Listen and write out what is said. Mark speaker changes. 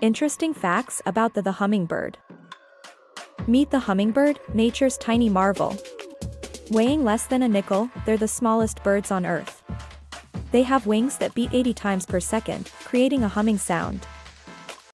Speaker 1: Interesting facts about the, the hummingbird. Meet the hummingbird, nature's tiny marvel. Weighing less than a nickel, they're the smallest birds on Earth. They have wings that beat 80 times per second, creating a humming sound.